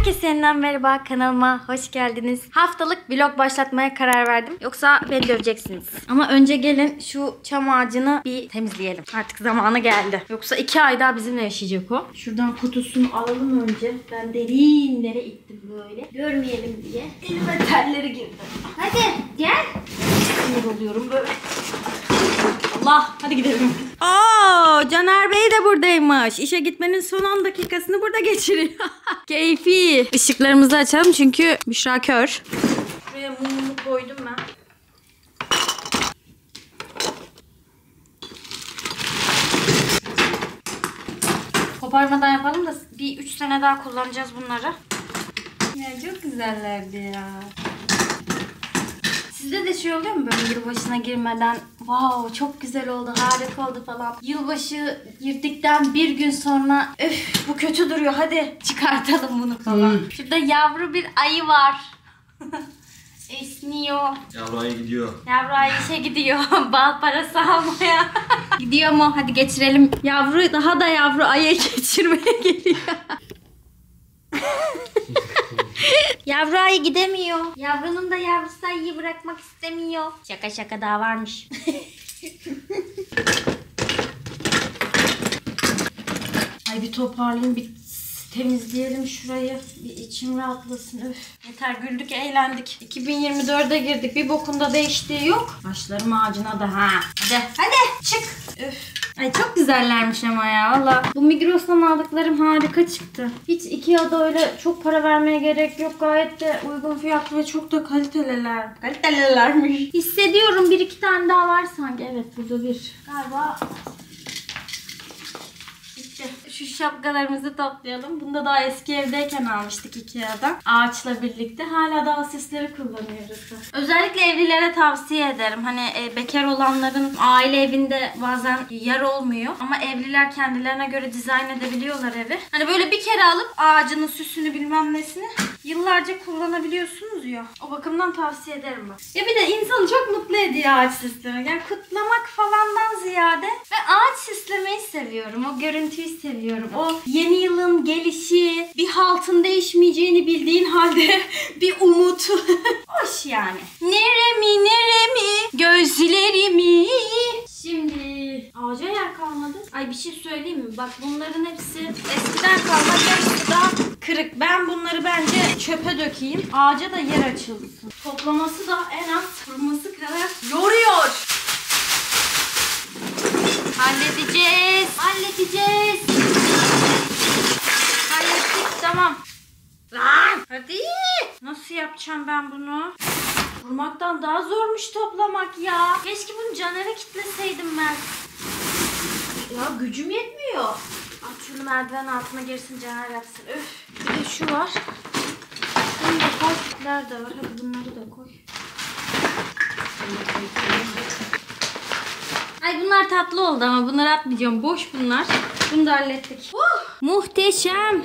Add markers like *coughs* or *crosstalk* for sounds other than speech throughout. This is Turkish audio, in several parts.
Herkese yeniden merhaba kanalıma hoş geldiniz. Haftalık vlog başlatmaya karar verdim. Yoksa beni döveceksiniz. Ama önce gelin şu çam ağacını bir temizleyelim. Artık zamanı geldi. Yoksa iki ay daha bizimle yaşayacak o. Şuradan kutusunu alalım önce. Ben derinlere ittim böyle. Görmeyelim diye. Elime terleri girdi. Hadi gel. Sinir oluyorum böyle. Allah hadi gidelim. Aa Caner Bey de buradaymış. İşe gitmenin son 10 dakikasını burada geçiriyor. *laughs* Keyfi. Işıklarımızı açalım çünkü Büşra kör. Buraya mumumu koydum ben. Koparmadan yapalım da bir 3 sene daha kullanacağız bunları. Ya çok güzellerdi ya. Sizde de şey oluyor mu böyle yılbaşına girmeden wow çok güzel oldu harika oldu falan. Yılbaşı girdikten bir gün sonra öf bu kötü duruyor hadi çıkartalım bunu falan. Şurada yavru bir ayı var. *laughs* Esniyor. Yavru ayı gidiyor. Yavru ayı işe gidiyor. *laughs* Bal parası almaya. *laughs* gidiyor mu? Hadi geçirelim. Yavru daha da yavru ayı geçirmeye geliyor. Yavru ayı gidemiyor. Yavrunun da yavrusu ayıyı bırakmak istemiyor. Şaka şaka daha varmış. *laughs* Ay bir toparlayayım bir temizleyelim şurayı. Bir içim rahatlasın. Öf. Yeter güldük eğlendik. 2024'e girdik. Bir bokunda değiştiği yok. Başlarım ağacına da ha. Hadi hadi çık. Öf. Ay çok güzellermiş ama ya valla. Bu Migros'tan aldıklarım harika çıktı. Hiç Ikea'da öyle çok para vermeye gerek yok. Gayet de uygun fiyatlı ve çok da kaliteliler. Kalitelilermiş. Hissediyorum bir iki tane daha var sanki. Evet burada bir. Galiba. Şu şapkalarımızı toplayalım. Bunu da daha eski evdeyken almıştık Ikea'dan. Ağaçla birlikte. Hala daha sesleri kullanıyoruz. Özellikle evlilere tavsiye ederim. Hani e, bekar olanların aile evinde bazen yer olmuyor. Ama evliler kendilerine göre dizayn edebiliyorlar evi. Hani böyle bir kere alıp ağacının süsünü bilmem nesini yıllarca kullanabiliyorsunuz ya. O bakımdan tavsiye ederim bak. Ya bir de insanı çok mutlu ediyor ağaç süslemek. Yani kutlamak falandan ziyade ben ağaç süslemeyi seviyorum. O görüntüyü seviyorum. O yeni yılın gelişi, bir haltın değişmeyeceğini bildiğin halde *laughs* bir umut. *laughs* Hoş yani. Neremi neremi gözlerimi. Şimdi ağaca yer kalmadı. Ay bir şey söyleyeyim mi? Bak bunların hepsi eskiden kalma hepsi kırık. Ben bunları bence çöpe dökeyim. Ağaca da yer açılsın. Toplaması da en az kurması kadar yoruyor. Halledeceğiz. Halledeceğiz. Tamam. Lan hadi. Nasıl yapacağım ben bunu? Vurmaktan daha zormuş toplamak ya. Keşke bunu Caner'e kitleseydim ben. Ya gücüm yetmiyor. At şunu merdiven altına girsin Caner yapsın. Öf. Bir de şu var. Bunu da koy. Nerede var? Hadi bunları da koy. Ay bunlar tatlı oldu ama bunları atmayacağım. Boş bunlar. Bunu da hallettik. Uh, muhteşem.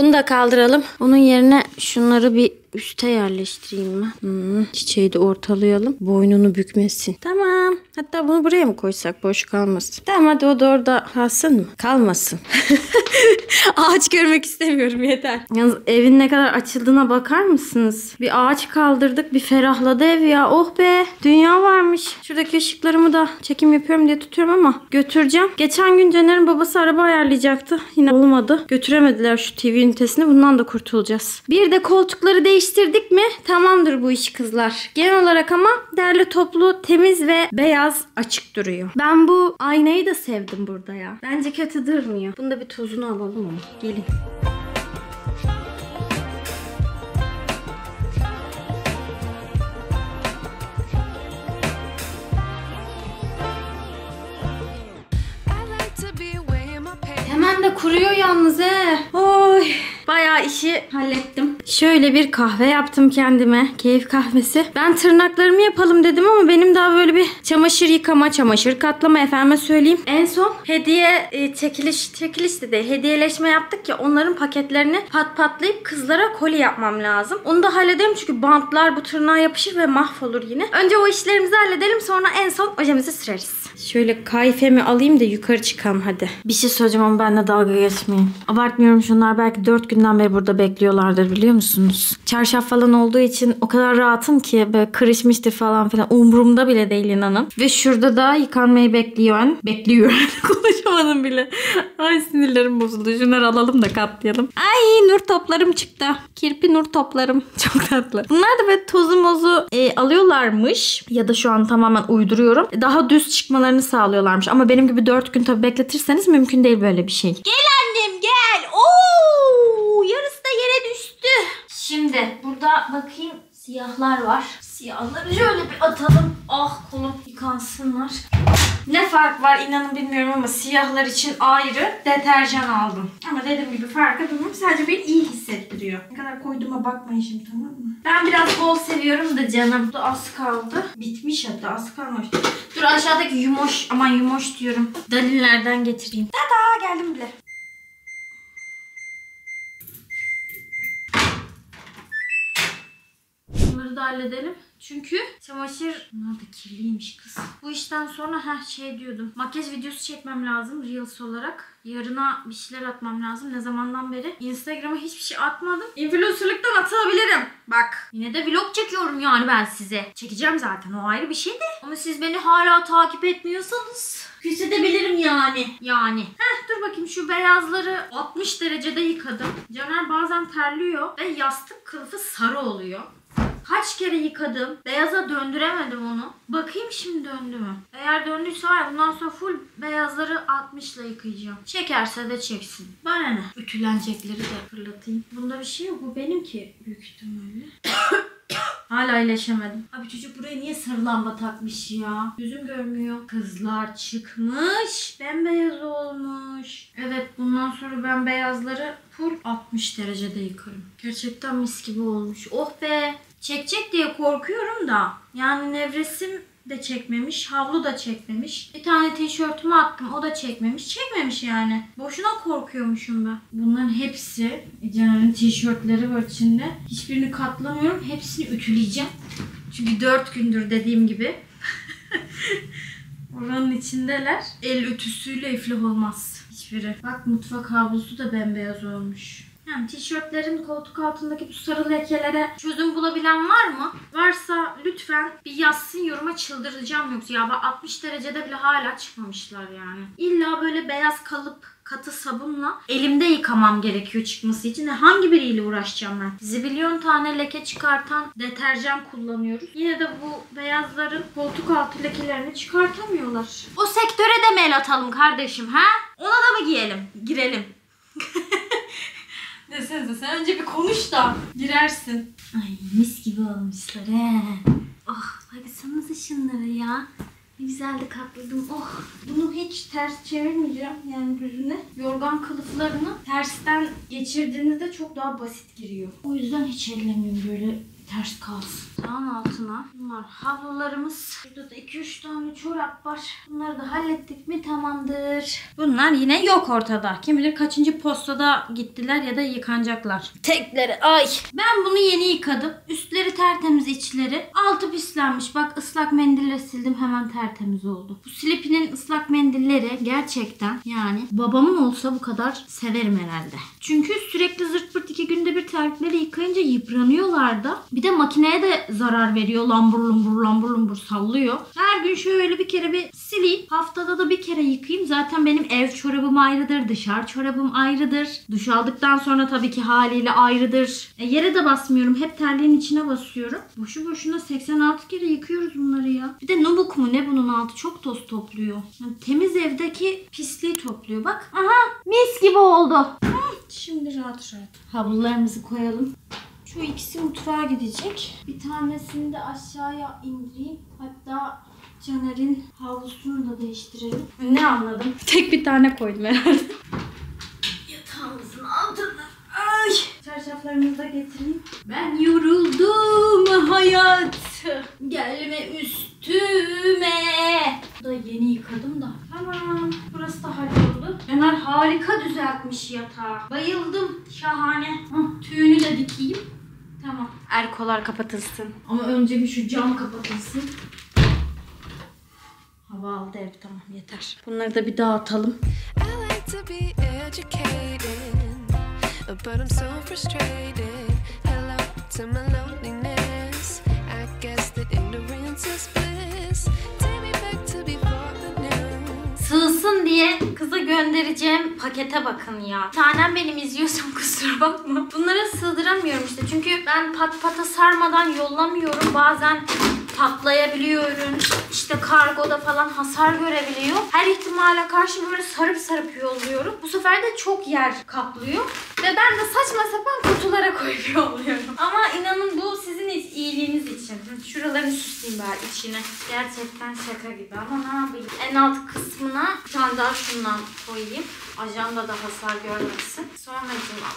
Bunu da kaldıralım. Onun yerine şunları bir üste yerleştireyim ben. Hmm, çiçeği de ortalayalım. Boynunu bükmesin. Tamam. Hatta bunu buraya mı koysak boş kalmasın. Tamam hadi o da orada kalsın mı? Kalmasın. *laughs* ağaç görmek istemiyorum yeter. Yalnız evin ne kadar açıldığına bakar mısınız? Bir ağaç kaldırdık bir ferahladı ev ya. Oh be dünya varmış. Şuradaki ışıklarımı da çekim yapıyorum diye tutuyorum ama götüreceğim. Geçen gün Caner'in babası araba ayarlayacaktı. Yine olmadı. Götüremediler şu TV ünitesini. Bundan da kurtulacağız. Bir de koltukları değiştirdik mi tamamdır bu iş kızlar. Genel olarak ama derli toplu, temiz ve beyaz açık duruyor. Ben bu aynayı da sevdim burada ya. Bence kötü durmuyor. Bunu da bir tozunu alalım ama. Gelin. Hemen de kuruyor yalnız he. Oy. Bayağı işi hallettim. Şöyle bir kahve yaptım kendime. Keyif kahvesi. Ben tırnaklarımı yapalım dedim ama benim daha böyle bir çamaşır yıkama, çamaşır katlama efendime söyleyeyim. En son hediye e, çekiliş, çekiliş de değil hediyeleşme yaptık ya onların paketlerini pat patlayıp kızlara koli yapmam lazım. Onu da halledelim çünkü bantlar bu tırnağa yapışır ve mahvolur yine. Önce o işlerimizi halledelim sonra en son ojemizi süreriz. Şöyle kayfemi alayım da yukarı çıkalım hadi. Bir şey söyleyeceğim ama benimle dalga geçmeyin. Abartmıyorum şunlar belki 4 günden beri burada bekliyorlardır biliyor musunuz? Çarşaf falan olduğu için o kadar rahatım ki böyle kırışmıştır falan filan. Umurumda bile değil inanın. Ve şurada da yıkanmayı bekliyor. Bekliyor. *laughs* Konuşamadım bile. Ay sinirlerim bozuldu. Şunları alalım da katlayalım. Ay nur toplarım çıktı. Kirpi nur toplarım. *laughs* Çok tatlı. Bunlar da böyle tozu mozu e, alıyorlarmış. Ya da şu an tamamen uyduruyorum. Daha düz çıkmalarını sağlıyorlarmış. Ama benim gibi 4 gün tabii bekletirseniz mümkün değil böyle bir şey. Gel. Oo, yarısı da yere düştü. Şimdi burada bakayım siyahlar var. Siyahları şöyle bir atalım. Ah kolum yıkansınlar. Ne fark var inanın bilmiyorum ama siyahlar için ayrı deterjan aldım. Ama dediğim gibi farkı bilmiyorum. Sadece beni iyi hissettiriyor. Ne kadar koyduğuma bakmayın şimdi tamam mı? Ben biraz bol seviyorum da canım. Bu da az kaldı. Bitmiş hatta az kalmış. Dur aşağıdaki yumoş aman yumoş diyorum. Dalillerden getireyim. Tada geldim bile. Bunları da halledelim. Çünkü çamaşır... Bunlar da kirliymiş kız. Bu işten sonra ha şey diyordum. Makyaj videosu çekmem lazım Reels olarak. Yarına bir şeyler atmam lazım. Ne zamandan beri Instagram'a hiçbir şey atmadım. Influencerlıktan atabilirim. Bak. Yine de vlog çekiyorum yani ben size. Çekeceğim zaten o ayrı bir şey de. Ama siz beni hala takip etmiyorsanız küsedebilirim yani. Yani. Heh dur bakayım şu beyazları 60 derecede yıkadım. Caner bazen terliyor ve yastık kılıfı sarı oluyor. Kaç kere yıkadım. Beyaza döndüremedim onu. Bakayım şimdi döndü mü? Eğer döndüyse var ya, bundan sonra full beyazları 60 ile yıkayacağım. Çekerse de çeksin. Bana ne? Ütülenecekleri de fırlatayım. Bunda bir şey yok. Bu benimki büyük ihtimalle. *coughs* Hala iyileşemedim. Abi çocuk buraya niye sarı lamba takmış ya? Yüzüm görmüyor. Kızlar çıkmış. Bembeyaz olmuş. Evet bundan sonra ben beyazları full 60 derecede yıkarım. Gerçekten mis gibi olmuş. Oh be. Çekecek diye korkuyorum da. Yani nevresim de çekmemiş. Havlu da çekmemiş. Bir tane tişörtümü attım. O da çekmemiş. Çekmemiş yani. Boşuna korkuyormuşum ben. Bunların hepsi Caner'in tişörtleri var içinde. Hiçbirini katlamıyorum. Hepsini ütüleyeceğim. Çünkü 4 gündür dediğim gibi. *laughs* Oranın içindeler. El ütüsüyle iflah olmaz hiçbiri. Bak mutfak havlusu da bembeyaz olmuş. Yani tişörtlerin koltuk altındaki bu sarı lekelere çözüm bulabilen var mı? Varsa lütfen bir yazsın yoruma çıldıracağım yoksa ya bak 60 derecede bile hala çıkmamışlar yani. İlla böyle beyaz kalıp katı sabunla elimde yıkamam gerekiyor çıkması için. E hangi biriyle uğraşacağım ben? Zibilyon tane leke çıkartan deterjan kullanıyoruz. Yine de bu beyazların koltuk altı lekelerini çıkartamıyorlar. O sektöre de mi el atalım kardeşim ha? Ona da mı giyelim? Girelim. *laughs* Desenize sen önce bir konuş da girersin. Ay mis gibi olmuşlar he. Oh baksanıza şunlara ya. Ne güzel de katladım. Oh bunu hiç ters çevirmeyeceğim yani düzüne. Yorgan kılıflarını tersten geçirdiğinizde çok daha basit giriyor. O yüzden hiç ellemiyorum böyle ters kalsın. Sağın altına bunlar havlularımız. Burada da 2-3 tane çorap var. Bunları da hallettik mi tamamdır. Bunlar yine yok ortada. Kim bilir kaçıncı postada gittiler ya da yıkanacaklar. Tekleri ay. Ben bunu yeni yıkadım. Üstleri tertemiz içleri. Altı pislenmiş. Bak ıslak mendille sildim hemen tertemiz oldu. Bu Sleepy'nin ıslak mendilleri gerçekten yani babamın olsa bu kadar severim herhalde. Çünkü sürekli zırt pırt iki günde bir terlikleri yıkayınca yıpranıyorlar da. Bir de makineye de zarar veriyor. Lambur lumbur lambur lumbur sallıyor. Her gün şöyle bir kere bir sileyim. Haftada da bir kere yıkayayım. Zaten benim ev çorabım ayrıdır. Dışarı çorabım ayrıdır. Duş aldıktan sonra tabii ki haliyle ayrıdır. E, yere de basmıyorum. Hep terliğin içine basıyorum. Boşu boşuna 86 kere yıkıyoruz bunları ya. Bir de nubuk mu ne bunun altı? Çok toz topluyor. Yani temiz evdeki pisliği topluyor. Bak. Aha mis gibi oldu. Şimdi rahat rahat. Havlularımızı koyalım. Şu ikisi mutfağa gidecek. Bir tanesini de aşağıya indireyim. Hatta Caner'in havlusunu da değiştirelim. Ne anladım? *laughs* Tek bir tane koydum herhalde. Yatağımızın altına. Ay. Çarşaf fotoğraflarımızı da getireyim. Ben yoruldum hayat. Gelme üstüme. Bu da yeni yıkadım da. Tamam. Burası da halloldu. Ömer harika düzeltmiş yatağı. Bayıldım. Şahane. Hah, tüyünü de dikeyim. Tamam. Erkolar kapatılsın. Ama önce bir şu cam kapatılsın. Hava aldı ev tamam yeter. Bunları da bir dağıtalım. But Sığsın diye kıza göndereceğim pakete bakın ya. Tanem benim izliyorsan *laughs* kusura bakma. Bunları sığdıramıyorum işte. Çünkü ben pat pata sarmadan yollamıyorum. Bazen patlayabiliyor ürün. İşte kargoda falan hasar görebiliyor. Her ihtimale karşı böyle sarıp sarıp yolluyorum. Bu sefer de çok yer kaplıyor. Ve ben de saçma sapan kutulara *laughs* koyup yolluyorum. Ama inanın bu sizin iyiliğiniz için. Şuralarını süsleyeyim bari içine. Gerçekten şaka gibi ama ne yapayım. En alt kısmına bir tane daha şundan koyayım. Ajanda da hasar görmesin. Sonra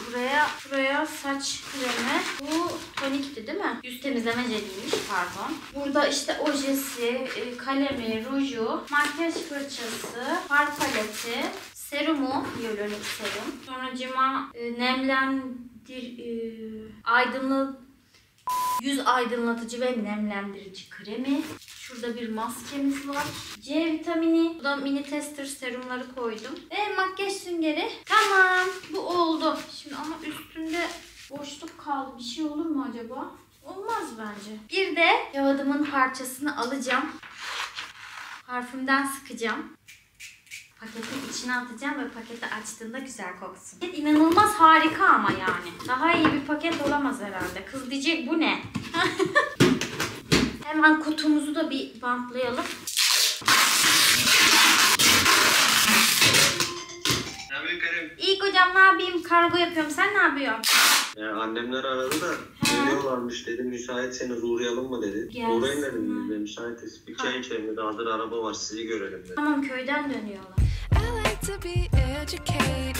buraya buraya saç kremi. Bu? Yüz temizleme jeliymiş pardon. Burada işte ojesi, e, kalemi, ruju, makyaj fırçası, far paleti, serumu, hyaluronik serum. Sonra cima e, nemlendir, e, aydınlı Yüz aydınlatıcı ve nemlendirici kremi. Şurada bir maskemiz var. C vitamini. Bu da mini tester serumları koydum. Ve makyaj süngeri. Tamam. Bu oldu. Şimdi ama üstünde boşluk kaldı. Bir şey olur mu acaba? Olmaz bence. Bir de kağıdımın parçasını alacağım. Parfümden sıkacağım. Paketin içine atacağım ve paketi açtığında güzel koksun. Paket inanılmaz harika ama yani. Daha iyi bir paket olamaz herhalde. Kız diyecek bu ne? *laughs* Hemen kutumuzu da bir bantlayalım. Ne yapıyorsun? İyi hocam ne yapayım? Kargo yapıyorum. Sen ne yapıyorsun? Ya annemler aradı da geliyorlarmış dedi müsaitseniz uğrayalım mı dedi. Gelsin. Uğrayın dedim biz de müsaitiz. Bir çay içelim dedi hazır araba var sizi görelim dedi. Tamam köyden dönüyorlar. I like to be educated,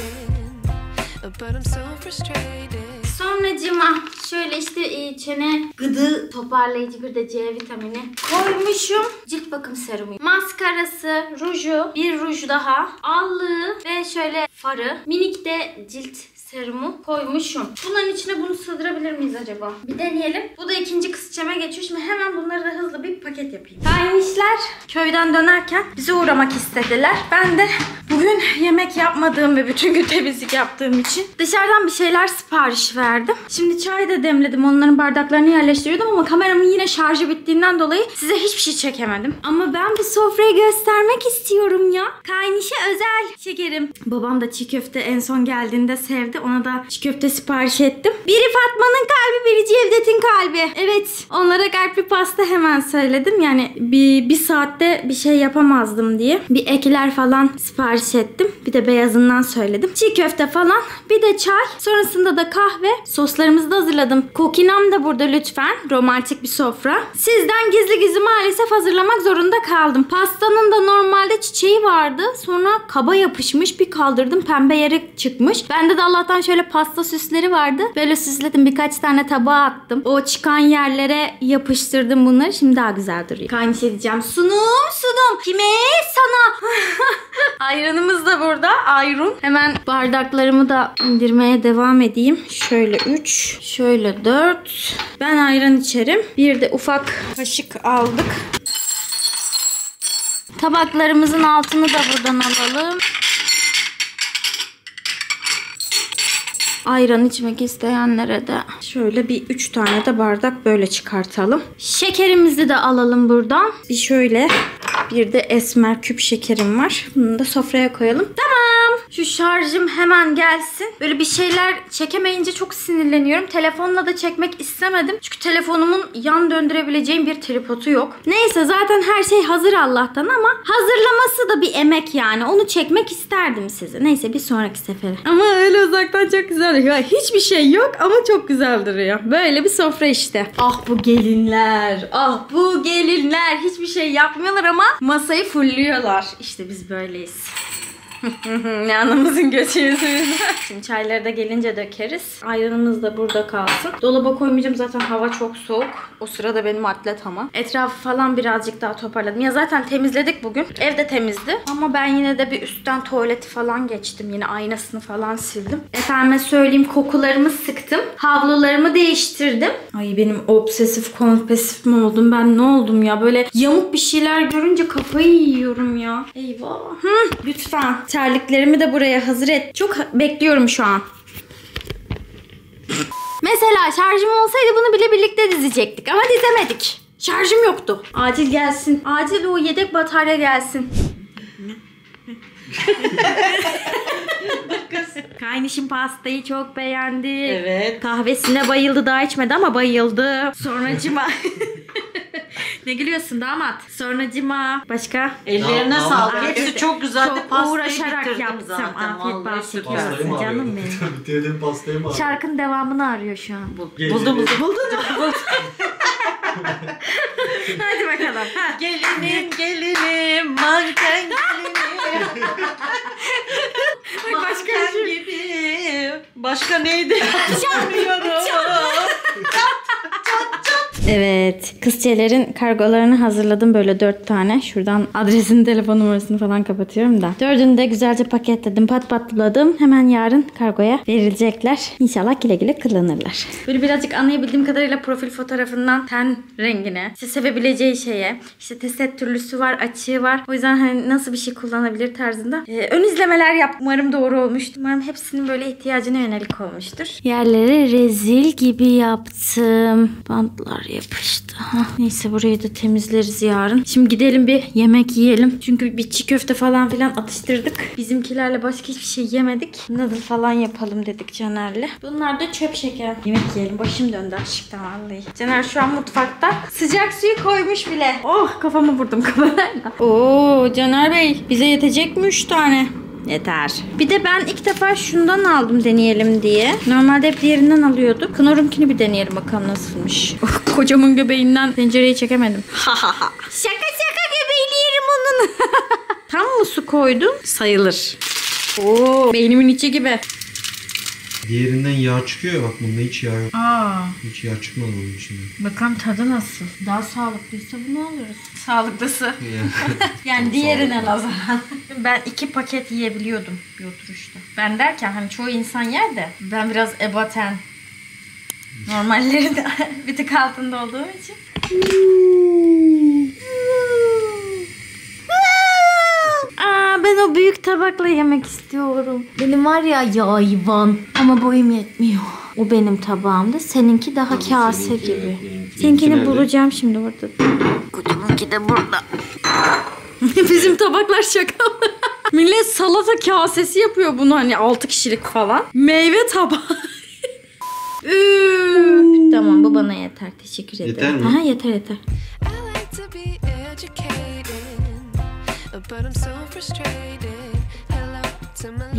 but I'm so frustrated. Sonracıma şöyle işte e, çene gıdı toparlayıcı bir de C vitamini koymuşum. Cilt bakım serumu. Maskarası, ruju, bir ruj daha, allığı ve şöyle farı. Minik de cilt serumu koymuşum. Bunların içine bunu sığdırabilir miyiz acaba? Bir deneyelim. Bu da ikinci kısçeme geçiyor. Şimdi hemen bunları da hızlı bir paket yapayım. Kaynişler köyden dönerken bize uğramak istediler. Ben de bugün yemek yapmadığım ve bütün gün *laughs* temizlik yaptığım için dışarıdan bir şeyler sipariş verdim. Şimdi çay da demledim. Onların bardaklarını yerleştiriyordum ama kameramın yine şarjı bittiğinden dolayı size hiçbir şey çekemedim. Ama ben bu sofrayı göstermek istiyorum ya. Kaynişe özel şekerim. Babam da çiğ köfte en son geldiğinde sevdi. Ona da çiğ köfte sipariş ettim. Biri Fatma'nın kalbi, biri Cevdet'in kalbi. Evet, onlara kalpli pasta hemen söyledim. Yani bir, bir saatte bir şey yapamazdım diye. Bir ekler falan sipariş ettim. Bir de beyazından söyledim. Çiğ köfte falan. Bir de çay. Sonrasında da kahve. Soslarımızı da hazırladım. Kokinam da burada lütfen. Romantik bir sofra. Sizden gizli gizli maalesef hazırlamak zorunda kaldım. Pastanın da normalde çiçeği vardı. Sonra kaba yapışmış. Bir kaldırdım pembe yere çıkmış. Bende de Allah'tan şöyle pasta süsleri vardı. Böyle süsledim. Birkaç tane tabağa attım. O çıkan yerlere yapıştırdım bunları. Şimdi daha güzel duruyor. Kaynaş edeceğim. Sunum sunum. Kime? Sana. *laughs* Ayranımız da burada. Ayrun. Hemen bardaklarımı da indirmeye devam edeyim. Şöyle 3. Şöyle 4. Ben ayran içerim. Bir de ufak kaşık aldık. Tabaklarımızın altını da buradan alalım. Ayran içmek isteyenlere de şöyle bir 3 tane de bardak böyle çıkartalım. Şekerimizi de alalım buradan. Bir şöyle bir de esmer küp şekerim var. Bunu da sofraya koyalım. Tamam. Şu şarjım hemen gelsin. Böyle bir şeyler çekemeyince çok sinirleniyorum. Telefonla da çekmek istemedim. Çünkü telefonumun yan döndürebileceğim bir tripodu yok. Neyse zaten her şey hazır Allah'tan ama hazırlaması da bir emek yani. Onu çekmek isterdim size. Neyse bir sonraki sefere. Ama öyle uzaktan çok güzel. Ya hiçbir şey yok ama çok güzel duruyor. Böyle bir sofra işte. Ah bu gelinler. Ah bu gelinler. Hiçbir şey yapmıyorlar ama masayı fulluyorlar. İşte biz böyleyiz. *laughs* ne anamızın yüzümüzde. *laughs* Şimdi çayları da gelince dökeriz. Ayranımız da burada kalsın. Dolaba koymayacağım zaten hava çok soğuk. O sırada benim atlet ama. Etrafı falan birazcık daha toparladım. Ya zaten temizledik bugün. Ev de temizdi. Ama ben yine de bir üstten tuvaleti falan geçtim. Yine aynasını falan sildim. Efendime söyleyeyim kokularımı sıktım. Havlularımı değiştirdim. Ay benim obsesif kompulsif mi oldum ben ne oldum ya? Böyle yamuk bir şeyler görünce kafayı yiyorum ya. Eyvah. Hı, lütfen terliklerimi de buraya hazır et. Çok bekliyorum şu an. Mesela şarjım olsaydı bunu bile birlikte dizecektik ama dizemedik. Şarjım yoktu. Acil gelsin. Acil o yedek batarya gelsin. Kaynışım pastayı çok beğendi. Evet. Kahvesine bayıldı daha içmedi ama bayıldı. Sonracıma. *laughs* ne gülüyorsun damat? Sonracıma. Başka? Ellerine Tamam, sağlık. tamam. Hepsi çok güzeldi. Çok Pastayı uğraşarak bitirdim yaptım. zaten. Afiyet Vallahi bal süper. şeker Pastayı olsun mı canım arıyor? benim. Bitirdiğim pastayı mı arıyor? Şarkının devamını arıyor şu an. Gece Buldum buldum. Buldun mu? *laughs* Hadi bakalım. Ha. Gelinim gelinim manken gelinim. başka bir manken şey. gibi. Başka neydi? Hatırlamıyorum. Evet. Kızçelerin kargolarını hazırladım böyle dört tane. Şuradan adresini, *laughs* telefon numarasını falan kapatıyorum da. Dördünü de güzelce paketledim, pat patladım. Hemen yarın kargoya verilecekler. İnşallah güle güle kullanırlar. Böyle birazcık anlayabildiğim kadarıyla profil fotoğrafından ten rengine, işte sevebileceği şeye, işte tesettürlüsü var, açığı var. O yüzden hani nasıl bir şey kullanabilir tarzında. Ee, ön izlemeler yap. Umarım doğru olmuştur. Umarım hepsinin böyle ihtiyacına yönelik olmuştur. Yerleri rezil gibi yaptım. Bantlar yapıştı. Hah, Neyse burayı da temizleriz yarın. Şimdi gidelim bir yemek yiyelim. Çünkü bir çiğ köfte falan filan atıştırdık. Bizimkilerle başka hiçbir şey yemedik. Noodle falan yapalım dedik Caner'le. Bunlar da çöp şeker. Yemek yiyelim. Başım döndü aşktan vallahi. Caner şu an mutfakta. Sıcak suyu koymuş bile. Oh kafamı vurdum *laughs* kamerayla. Oo Caner Bey bize yetecek mi 3 tane? Yeter. Bir de ben ilk defa şundan aldım deneyelim diye. Normalde hep diğerinden alıyorduk. Knorr'unkini bir deneyelim bakalım nasılmış. *laughs* Oh, kocamın göbeğinden tencereyi çekemedim. *laughs* şaka şaka göbeğini yerim onun. *laughs* Tam mı su koydun? Sayılır. Oo, beynimin içi gibi. Diğerinden yağ çıkıyor ya bak bunda hiç yağ yok. Aa, Hiç yağ çıkmadı onun içinde. bakalım tadı nasıl? Daha sağlıklıysa bunu alırız. Sağlıklısı. *laughs* Ya. *laughs* Yani diğerine nazaran. *laughs* ben iki paket yiyebiliyordum bir oturuşta. Ben derken hani çoğu insan yer de ben biraz ebaten normallerin bir tık altında olduğum için. Aa, ben o büyük tabakla yemek istiyorum. Benim var ya ya hayvan. Ama boyum yetmiyor. O benim tabağımda. Seninki daha kase seninki- gibi. benimki Seninkini nerede? bulacağım şimdi orada. Kocamanki de burada. *laughs* Bizim tabaklar şaka mı? *laughs* Millet salata kasesi yapıyor bunu hani 6 kişilik falan. Meyve tabağı. *laughs* Üf. tamam bu bana yeter. Teşekkür ederim. Yeter mi? Aha, yeter yeter. But I'm so straight.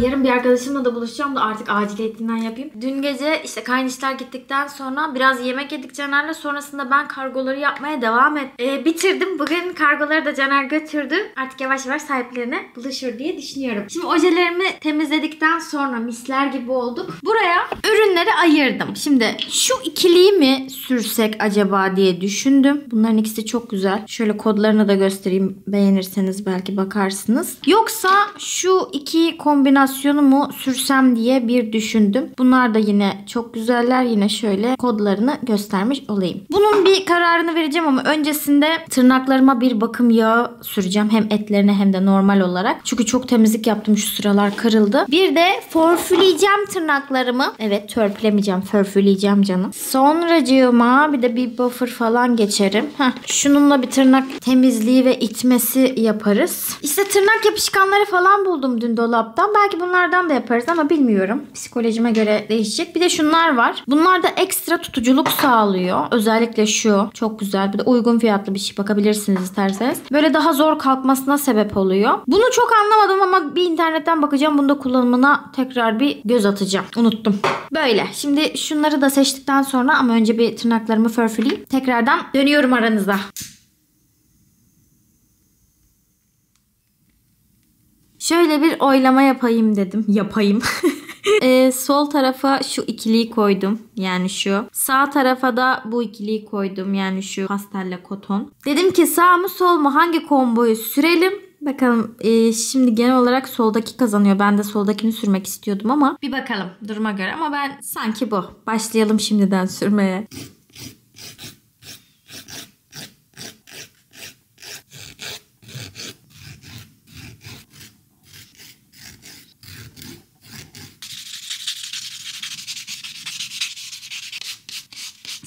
Yarın bir arkadaşımla da buluşacağım da artık aciliyetinden yapayım. Dün gece işte kaynışlar gittikten sonra biraz yemek yedik Caner'le. Sonrasında ben kargoları yapmaya devam et. Ee, bitirdim. Bugün kargoları da Caner götürdü. Artık yavaş yavaş sahiplerine buluşur diye düşünüyorum. Şimdi ojelerimi temizledikten sonra misler gibi olduk. Buraya ürünleri ayırdım. Şimdi şu ikiliyi mi sürsek acaba diye düşündüm. Bunların ikisi çok güzel. Şöyle kodlarını da göstereyim. Beğenirseniz belki bakarsınız. Yoksa şu iki kombinasyonu sürsem diye bir düşündüm. Bunlar da yine çok güzeller. Yine şöyle kodlarını göstermiş olayım. Bunun bir kararını vereceğim ama öncesinde tırnaklarıma bir bakım yağı süreceğim. Hem etlerine hem de normal olarak. Çünkü çok temizlik yaptım şu sıralar kırıldı. Bir de forfüleyeceğim tırnaklarımı. Evet törpülemeyeceğim förfüleyeceğim canım. Sonracığıma bir de bir buffer falan geçerim. Heh, şununla bir tırnak temizliği ve itmesi yaparız. İşte tırnak yapışkanları falan buldum dün dolaptan. Belki bunlardan da yaparız ama bilmiyorum. Psikolojime göre değişecek. Bir de şunlar var. Bunlar da ekstra tutuculuk sağlıyor. Özellikle şu. Çok güzel. Bir de uygun fiyatlı bir şey. Bakabilirsiniz isterseniz. Böyle daha zor kalkmasına sebep oluyor. Bunu çok anlamadım ama bir internetten bakacağım. Bunda kullanımına tekrar bir göz atacağım. Unuttum. Böyle. Şimdi şunları da seçtikten sonra ama önce bir tırnaklarımı förfüleyeyim. Tekrardan dönüyorum aranıza. Şöyle bir oylama yapayım dedim. Yapayım. *laughs* Ee, sol tarafa şu ikiliyi koydum. Yani şu. Sağ tarafa da bu ikiliyi koydum. Yani şu pastelle koton. Dedim ki sağ mı sol mu hangi komboyu sürelim? Bakalım ee, şimdi genel olarak soldaki kazanıyor. Ben de soldakini sürmek istiyordum ama bir bakalım duruma göre. Ama ben sanki bu. Başlayalım şimdiden sürmeye.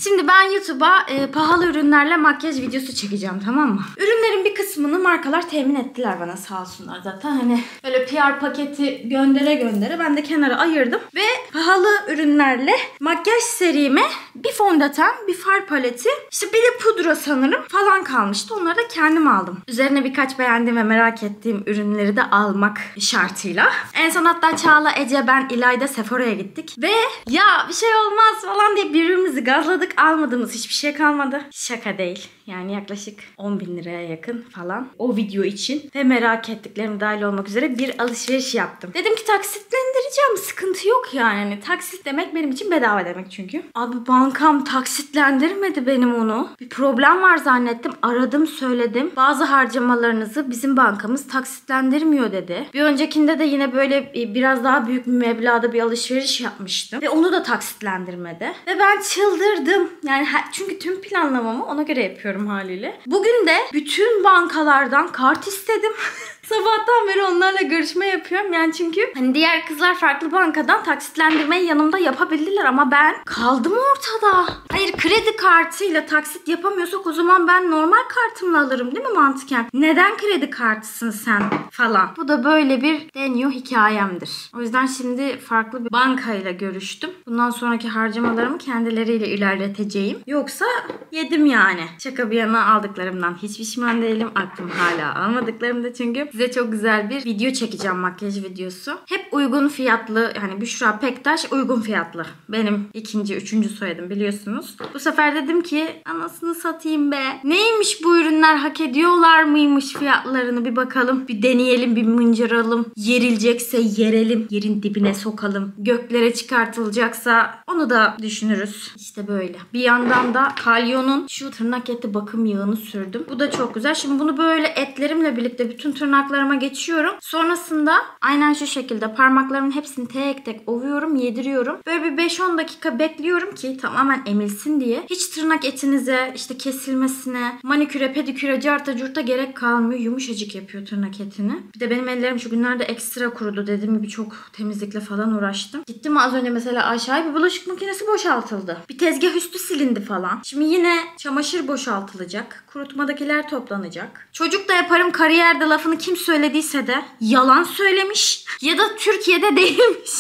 Şimdi ben YouTube'a e, pahalı ürünlerle makyaj videosu çekeceğim tamam mı? Ürünlerin bir kısmını markalar temin ettiler bana sağ olsunlar zaten. Hani öyle PR paketi göndere göndere ben de kenara ayırdım. Ve pahalı ürünlerle makyaj serime bir fondöten, bir far paleti, işte bir de pudra sanırım falan kalmıştı. Onları da kendim aldım. Üzerine birkaç beğendiğim ve merak ettiğim ürünleri de almak şartıyla. En son hatta Çağla, Ece, ben İlayda Sephora'ya gittik. Ve ya bir şey olmaz falan diye birbirimizi gazladık. Almadığımız hiçbir şey kalmadı. Şaka değil. Yani yaklaşık 10 bin liraya yakın falan o video için ve merak ettiklerim dahil olmak üzere bir alışveriş yaptım. Dedim ki taksitlendireceğim sıkıntı yok yani. Taksit demek benim için bedava demek çünkü. Abi bankam taksitlendirmedi benim onu. Bir problem var zannettim. Aradım söyledim. Bazı harcamalarınızı bizim bankamız taksitlendirmiyor dedi. Bir öncekinde de yine böyle biraz daha büyük bir meblağda bir alışveriş yapmıştım. Ve onu da taksitlendirmedi. Ve ben çıldırdım. Yani çünkü tüm planlamamı ona göre yapıyorum haliyle. Bugün de bütün bankalardan kart istedim. *laughs* Sabahtan beri onlarla görüşme yapıyorum. Yani çünkü hani diğer kızlar farklı bankadan taksitlendirmeyi yanımda yapabildiler ama ben kaldım ortada. Hayır kredi kartıyla taksit yapamıyorsak o zaman ben normal kartımla alırım değil mi mantıken? Neden kredi kartısın sen falan. Bu da böyle bir deniyor hikayemdir. O yüzden şimdi farklı bir bankayla görüştüm. Bundan sonraki harcamalarımı kendileriyle ilerleteceğim. Yoksa yedim yani. Şaka bir yana aldıklarımdan hiç pişman değilim. Aklım hala almadıklarımda çünkü size çok güzel bir video çekeceğim makyaj videosu. Hep uygun fiyatlı yani Büşra Pektaş uygun fiyatlı. Benim ikinci, üçüncü soyadım biliyorsunuz. Bu sefer dedim ki anasını satayım be. Neymiş bu ürünler hak ediyorlar mıymış fiyatlarını bir bakalım. Bir deneyelim bir mıncıralım. Yerilecekse yerelim. Yerin dibine sokalım. Göklere çıkartılacaksa onu da düşünürüz. İşte böyle. Bir yandan da Kalyon'un şu tırnak eti bakım yağını sürdüm. Bu da çok güzel. Şimdi bunu böyle etlerimle birlikte bütün tırnaklarıma geçiyorum. Sonrasında aynen şu şekilde parmaklarımın hepsini tek tek ovuyorum, yediriyorum. Böyle bir 5-10 dakika bekliyorum ki tamamen emilsin diye. Hiç tırnak etinize, işte kesilmesine, maniküre, pediküre, carta curta gerek kalmıyor. Yumuşacık yapıyor tırnak etini. Bir de benim ellerim şu günlerde ekstra kurudu. Dediğim gibi çok temizlikle falan uğraştım. Gittim az önce mesela aşağıya bir bulaşık makinesi boşaltıldı. Bir tezgah üstü silindi falan. Şimdi yine çamaşır boşaltılacak. Kurutmadakiler toplanacak. Çocuk da yaparım kariyerde lafını kim söylediyse de yalan söylemiş ya da Türkiye'de değilmiş.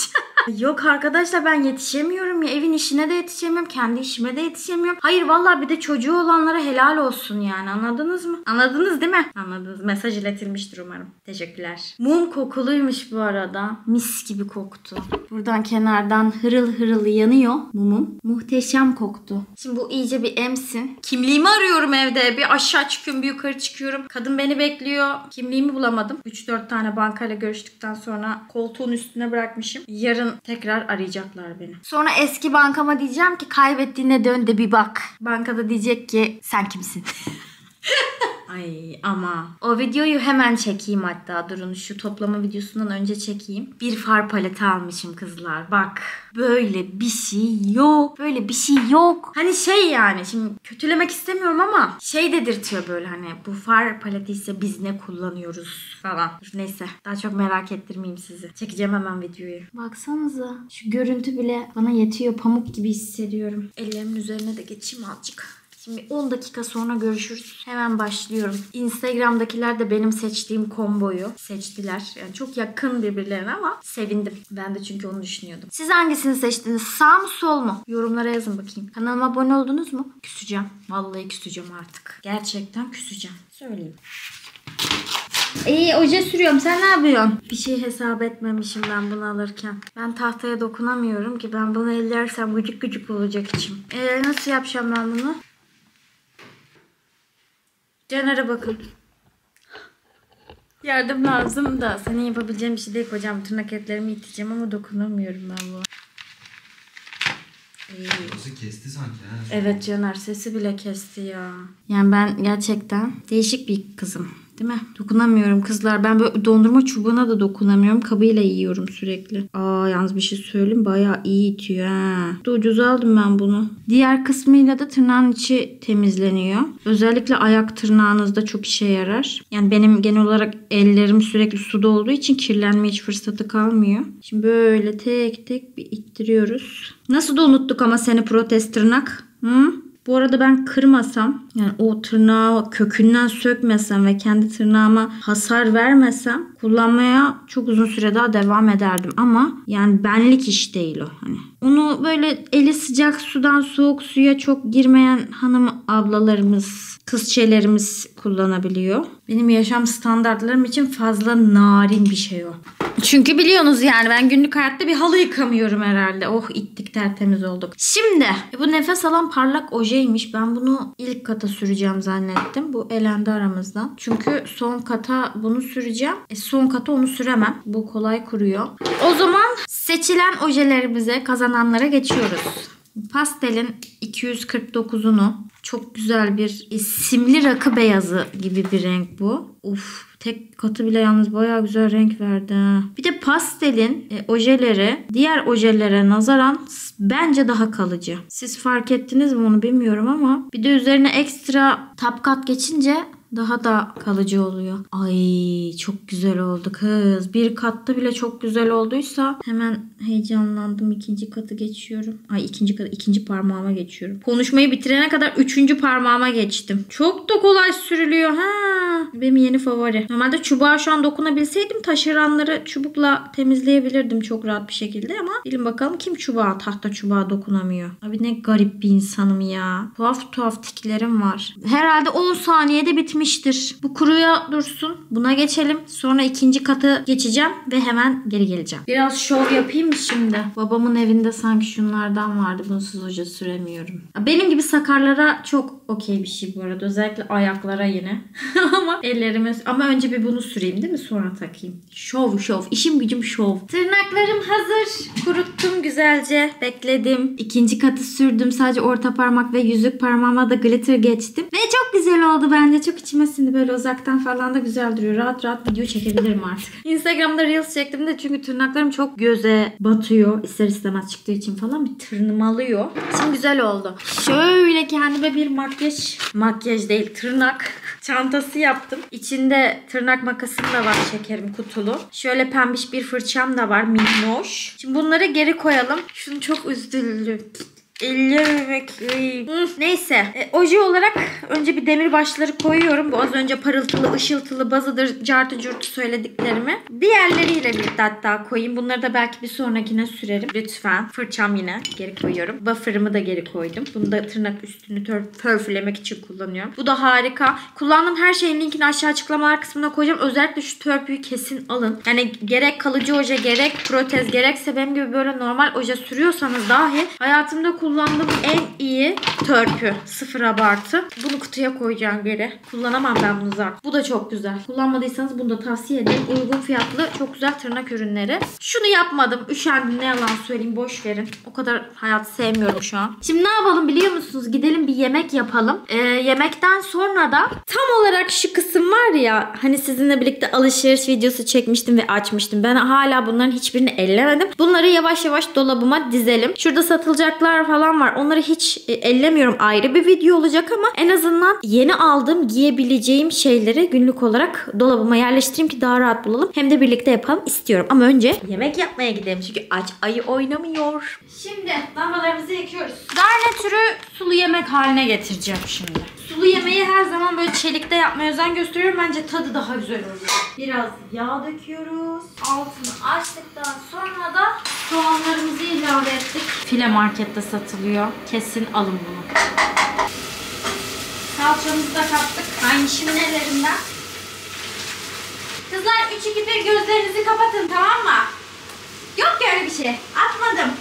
*laughs* Yok arkadaşlar ben yetişemiyorum ya evin işine de yetişemiyorum kendi işime de yetişemiyorum. Hayır vallahi bir de çocuğu olanlara helal olsun yani anladınız mı? Anladınız değil mi? Anladınız. Mesaj iletilmiştir umarım. Teşekkürler. Mum kokuluymuş bu arada. Mis gibi koktu. Buradan kenardan hırıl hırıl yanıyor mumum. Muhteşem koktu. Şimdi bu iyice bir emsin. Kimliğimi arıyorum evde. Bir aşağı çıkıyorum bir yukarı çıkıyorum. Kadın beni bekliyor. Kimliğimi bulamadım. 3-4 tane bankayla görüştükten sonra koltuğun üstüne bırakmışım. Yarın tekrar arayacaklar beni. Sonra eski bankama diyeceğim ki kaybettiğine dön de bir bak. Bankada diyecek ki sen kimsin? *laughs* Ay ama o videoyu hemen çekeyim hatta durun şu toplama videosundan önce çekeyim. Bir far paleti almışım kızlar bak böyle bir şey yok böyle bir şey yok. Hani şey yani şimdi kötülemek istemiyorum ama şey dedirtiyor böyle hani bu far paleti ise biz ne kullanıyoruz falan. Neyse daha çok merak ettirmeyeyim sizi. Çekeceğim hemen videoyu. Baksanıza şu görüntü bile bana yetiyor pamuk gibi hissediyorum. Ellerimin üzerine de geçeyim azıcık. Şimdi 10 dakika sonra görüşürüz. Hemen başlıyorum. Instagram'dakiler de benim seçtiğim komboyu seçtiler. Yani çok yakın birbirlerine ama sevindim. Ben de çünkü onu düşünüyordum. Siz hangisini seçtiniz? Sağ mı sol mu? Yorumlara yazın bakayım. Kanalıma abone oldunuz mu? Küseceğim. Vallahi küseceğim artık. Gerçekten küseceğim. Söyleyeyim. İyi oje sürüyorum. Sen ne yapıyorsun? Bir şey hesap etmemişim ben bunu alırken. Ben tahtaya dokunamıyorum ki ben bunu ellersem gıcık gıcık olacak içim. Ee, nasıl yapacağım ben bunu? Caner'e bakın. Yardım lazım da senin yapabileceğin bir şey değil hocam. Tırnak etlerimi iteceğim ama dokunamıyorum ben bu. Nasıl kesti sanki ha? Evet Caner sesi bile kesti ya. Yani ben gerçekten değişik bir kızım. Değil mi? Dokunamıyorum kızlar. Ben böyle dondurma çubuğuna da dokunamıyorum. Kabıyla yiyorum sürekli. Aa yalnız bir şey söyleyeyim. Bayağı iyi itiyor ha. Da ucuz aldım ben bunu. Diğer kısmıyla da tırnağın içi temizleniyor. Özellikle ayak tırnağınızda çok işe yarar. Yani benim genel olarak ellerim sürekli suda olduğu için kirlenme hiç fırsatı kalmıyor. Şimdi böyle tek tek bir ittiriyoruz. Nasıl da unuttuk ama seni protest tırnak. Hı? Bu arada ben kırmasam yani o tırnağı kökünden sökmesem ve kendi tırnağıma hasar vermesem kullanmaya çok uzun süre daha devam ederdim ama yani benlik iş değil o hani. Onu böyle eli sıcak sudan soğuk suya çok girmeyen hanım ablalarımız, kızçelerimiz kullanabiliyor. Benim yaşam standartlarım için fazla narin bir şey o. Çünkü biliyorsunuz yani ben günlük hayatta bir halı yıkamıyorum herhalde. Oh ittik tertemiz olduk. Şimdi e, bu nefes alan parlak ojeymiş. Ben bunu ilk kata süreceğim zannettim. Bu elendi aramızdan. Çünkü son kata bunu süreceğim. E, son kata onu süremem. Bu kolay kuruyor. O zaman seçilen ojelerimize kazananlara geçiyoruz. Pastelin 249'unu çok güzel bir e, simli rakı beyazı gibi bir renk bu. Uf tek katı bile yalnız bayağı güzel renk verdi. Bir de pastelin e, ojeleri diğer ojelere nazaran bence daha kalıcı. Siz fark ettiniz mi onu bilmiyorum ama bir de üzerine ekstra tapkat geçince daha da kalıcı oluyor. Ay çok güzel oldu kız. Bir katta bile çok güzel olduysa hemen heyecanlandım. ikinci katı geçiyorum. Ay ikinci katı ikinci parmağıma geçiyorum. Konuşmayı bitirene kadar üçüncü parmağıma geçtim. Çok da kolay sürülüyor ha. Benim yeni favori. Normalde çubuğa şu an dokunabilseydim taşeranları çubukla temizleyebilirdim çok rahat bir şekilde ama bilin bakalım kim çubuğa tahta çubuğa dokunamıyor. Abi ne garip bir insanım ya. Tuhaf tuhaf tiklerim var. Herhalde 10 saniyede bitmiştir. Bu kuruya dursun. Buna geçelim. Sonra ikinci katı geçeceğim ve hemen geri geleceğim. Biraz şov yapayım mı şimdi? Babamın evinde sanki şunlardan vardı. Bunsuz hoca süremiyorum. Benim gibi sakarlara çok okey bir şey bu arada. Özellikle ayaklara yine. *laughs* ama ellerime... Ama önce bir bunu süreyim değil mi? Sonra takayım. Şov şov. İşim gücüm şov. Tırnaklarım hazır. Kuruttum güzelce. Bekledim. İkinci katı sürdüm. Sadece orta parmak ve yüzük parmağıma da glitter geçtim. Ve çok güzel oldu bence. Çok içime. Böyle uzaktan falan da güzel duruyor. Rahat rahat video çekebilirim artık. *laughs* Instagram'da Reels çektim de çünkü tırnaklarım çok göze batıyor. İster istemez çıktığı için falan bir tırmalıyor. Şimdi güzel oldu. Şöyle kendime bir makyaj, makyaj değil tırnak *laughs* çantası yaptım. İçinde tırnak makasım da var şekerim kutulu. Şöyle pembiş bir fırçam da var minnoş. Şimdi bunları geri koyalım. Şunu çok üzüldüm. Hı, Neyse. E, oje olarak önce bir demir başları koyuyorum. Bu az önce parıltılı, ışıltılı, bazıdır, cartı curtu söylediklerimi. Diğerleriyle birlikte hatta koyayım. Bunları da belki bir sonrakine sürerim. Lütfen. Fırçam yine geri koyuyorum. Buffer'ımı da geri koydum. Bunu da tırnak üstünü tör- törpülemek için kullanıyorum. Bu da harika. Kullandığım her şeyin linkini aşağı açıklamalar kısmına koyacağım. Özellikle şu törpüyü kesin alın. Yani gerek kalıcı oje gerek protez gerekse benim gibi böyle normal oje sürüyorsanız dahi hayatımda kullandığım en iyi törpü. Sıfır abartı. Bunu kutuya koyacağım geri. Kullanamam ben bunu zaten. Bu da çok güzel. Kullanmadıysanız bunu da tavsiye ederim. Uygun fiyatlı çok güzel tırnak ürünleri. Şunu yapmadım. Üşendim ne yalan söyleyeyim. Boş verin. O kadar hayatı sevmiyorum şu an. Şimdi ne yapalım biliyor musunuz? Gidelim bir yemek yapalım. Ee, yemekten sonra da tam olarak şu kısım var ya hani sizinle birlikte alışveriş videosu çekmiştim ve açmıştım. Ben hala bunların hiçbirini ellemedim. Bunları yavaş yavaş dolabıma dizelim. Şurada satılacaklar falan var. Onları hiç e, ellemiyorum. Ayrı bir video olacak ama en azından yeni aldığım giyebileceğim şeyleri günlük olarak dolabıma yerleştireyim ki daha rahat bulalım. Hem de birlikte yapalım istiyorum. Ama önce yemek yapmaya gidelim. Çünkü aç ayı oynamıyor. Şimdi lambalarımızı yakıyoruz. Garnitürü sulu yemek haline getireceğim şimdi. Sulu yemeği her zaman böyle çelikte yapmaya özen gösteriyorum. Bence tadı daha güzel oluyor. Biraz yağ döküyoruz. Altını açtıktan sonra da soğanlarımızı ilave ettik. File markette satılıyor. Kesin alın bunu. Salçamızı da kattık. Aynı şimdinin ellerinden. Kızlar 3-2-1 gözlerinizi kapatın tamam mı? Yok ki öyle bir şey. Atmadım.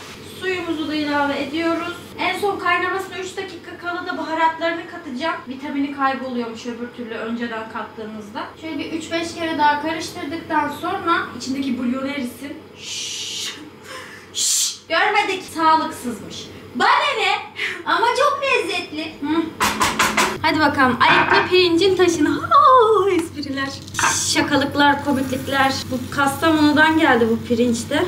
Suyumuzu da ilave ediyoruz. En son kaynamasına 3 dakika kala da baharatlarını katacağım. Vitamini kayboluyormuş öbür türlü önceden kattığınızda. Şöyle bir 3-5 kere daha karıştırdıktan sonra içindeki bulyon erisin. Şşş. Şşş. Görmedik sağlıksızmış. Bana ne? Ama çok lezzetli. Hadi bakalım. Ayıkla pirincin taşını. Ha, espriler. Şakalıklar, komiklikler. Bu Kastamonu'dan geldi bu pirinçte.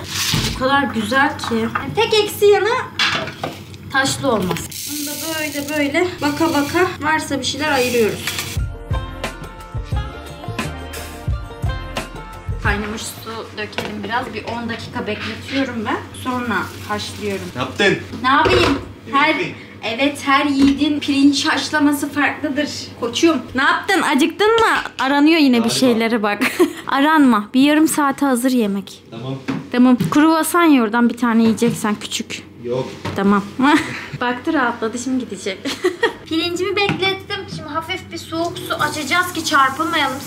O kadar güzel ki. Yani tek eksi yanı taşlı olmaz. Bunu da böyle böyle baka baka varsa bir şeyler ayırıyoruz. Kaynamış su dökelim biraz. Bir 10 dakika bekletiyorum ben. Sonra haşlıyorum. Ne yaptın? Ne yapayım? Her mi? Evet her yiğidin pirinç haşlaması farklıdır. Koçum. Ne yaptın? Acıktın mı? Aranıyor yine bir Galiba. şeylere bak. *laughs* Aranma. Bir yarım saate hazır yemek. Tamam. Tamam. Kruvasan ye oradan bir tane yiyeceksen küçük. Yok. Tamam. *laughs* Baktı rahatladı şimdi gidecek. *laughs* Pirincimi beklettim. Şimdi hafif bir soğuk su açacağız ki çarpılmayalım.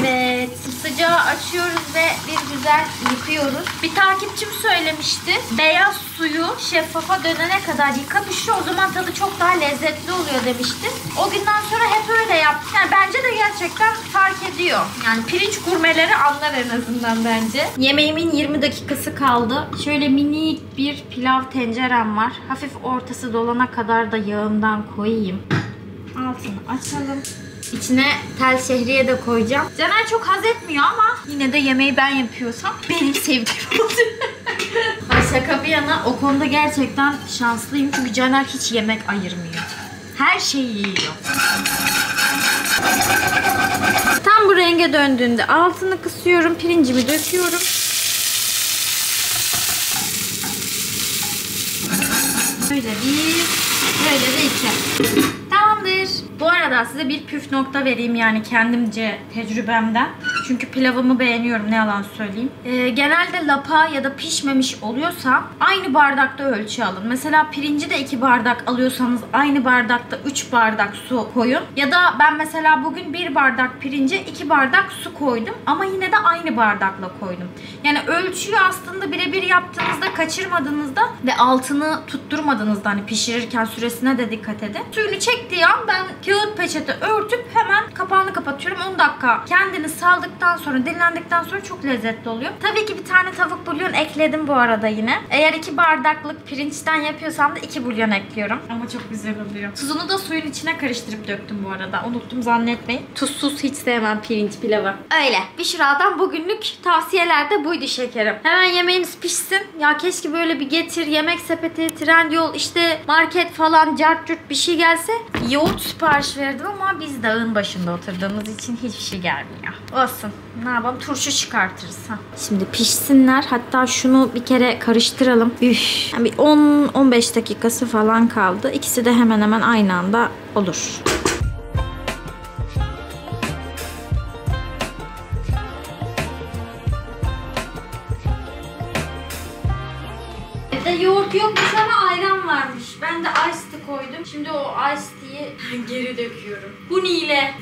Evet. Sıcağı açıyoruz ve bir güzel yıkıyoruz. Bir takipçim söylemişti. Beyaz suyu şeffafa dönene kadar yıka pişir. O zaman tadı çok daha lezzetli oluyor demişti. O günden sonra hep öyle yaptım. Yani bence de gerçekten fark ediyor. Yani pirinç gurmeleri anlar en azından bence. Yemeğimin 20 dakikası kaldı. Şöyle minik bir pilav tencerem var. Hafif ortası dolana kadar da yağımdan koyayım. Altını açalım. İçine tel şehriye de koyacağım. Caner çok haz etmiyor ama yine de yemeği ben yapıyorsam benim sevdiğim. *laughs* Ay şaka bir yana o konuda gerçekten şanslıyım. Çünkü Caner hiç yemek ayırmıyor. Her şeyi yiyor. Tam bu renge döndüğünde altını kısıyorum. Pirincimi döküyorum. Böyle bir, böyle de iki. Arada size bir püf nokta vereyim yani kendimce tecrübemden. Çünkü pilavımı beğeniyorum ne yalan söyleyeyim. Ee, genelde lapa ya da pişmemiş oluyorsa aynı bardakta ölçü alın. Mesela pirinci de 2 bardak alıyorsanız aynı bardakta 3 bardak su koyun. Ya da ben mesela bugün 1 bardak pirince 2 bardak su koydum ama yine de aynı bardakla koydum. Yani ölçüyü aslında birebir yaptığınızda kaçırmadığınızda ve altını tutturmadığınızda hani pişirirken süresine de dikkat edin. Suyunu çektiği an ben kağıt peçete örtüp hemen kapağını kapatıyorum. 10 dakika kendini saldıktan sonra dinlendikten sonra çok lezzetli oluyor. Tabii ki bir tane tavuk bulyon ekledim bu arada yine. Eğer 2 bardaklık pirinçten yapıyorsam da 2 bulyon ekliyorum. Ama çok güzel oluyor. Tuzunu da suyun içine karıştırıp döktüm bu arada. Unuttum zannetmeyin. Tuzsuz hiç sevmem pirinç pilavı. Öyle. Büşra'dan bugünlük tavsiyeler de buydu şekerim. Hemen yemeğiniz pişsin. Ya keşke böyle bir getir, yemek sepeti, Trendyol, işte market falan, cart bir şey gelse. Yoğurt sipariş verdim ama biz dağın başında oturduğumuz için hiçbir şey gelmiyor. Olsun. Ne yapalım? Turşu çıkartırız. Ha. Şimdi pişsinler. Hatta şunu bir kere karıştıralım. Üf. Yani bir 10-15 dakikası falan kaldı. İkisi de hemen hemen aynı anda olur. Evde yoğurt yokmuş ama ayran varmış. Ben de ice tea koydum. Şimdi o ice geri döküyorum. Bu niyle.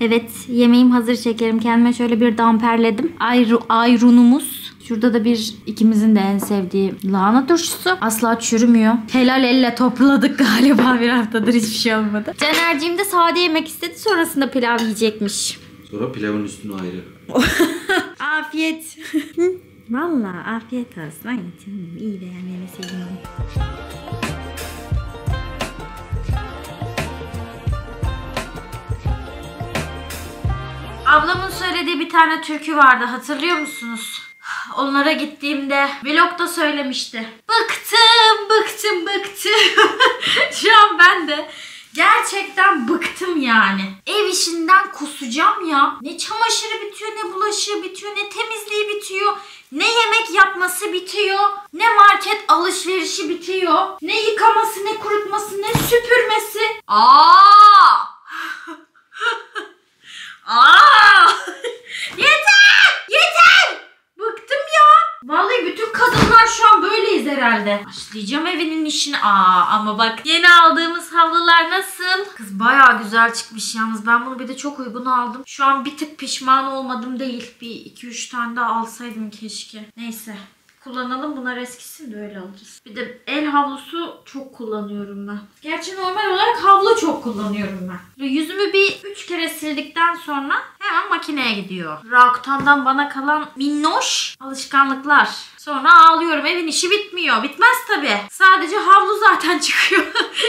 Evet yemeğim hazır şekerim. Kendime şöyle bir damperledim. Ayru, ayrunumuz. Şurada da bir ikimizin de en sevdiği lahana turşusu. Asla çürümüyor. Helal elle topladık galiba bir haftadır hiçbir şey olmadı. Caner'ciğim de sade yemek istedi. Sonrasında pilav yiyecekmiş. Sonra pilavın üstünü ayrı. *laughs* Afiyet. Valla afiyet olsun. Ay canım iyi beğenmemeseydin onu. Ablamın söylediği bir tane türkü vardı hatırlıyor musunuz? Onlara gittiğimde vlogda söylemişti. Bıktım, bıktım, bıktım. *laughs* Şu an ben de gerçekten bıktım yani. Ev işinden kusacağım ya. Ne çamaşırı bitiyor, ne bulaşığı bitiyor, ne temizliği bitiyor. Ne yemek yapması bitiyor, ne market alışverişi bitiyor, ne yıkaması, ne kurutması, ne süpürmesi. Aa! *laughs* Aa! *laughs* yeter! Yeter! Bıktım ya. Vallahi bütün kadınlar şu an böyleyiz herhalde. Başlayacağım evinin işine. Aa ama bak yeni aldığımız havlular nasıl? Kız bayağı güzel çıkmış yalnız. Ben bunu bir de çok uygun aldım. Şu an bir tık pişman olmadım değil. Bir iki üç tane daha alsaydım keşke. Neyse. Kullanalım. Bunlar eskisin de öyle alırız. Bir de el havlusu çok kullanıyorum ben. Gerçi normal olarak havlu çok kullanıyorum ben. Ve yüzümü bir 3 kere sildikten sonra hemen makineye gidiyor. Raktan'dan bana kalan minnoş alışkanlıklar. Sonra ağlıyorum. Evin işi bitmiyor. Bitmez tabi. Sadece havlu zaten *laughs* çıkıyor.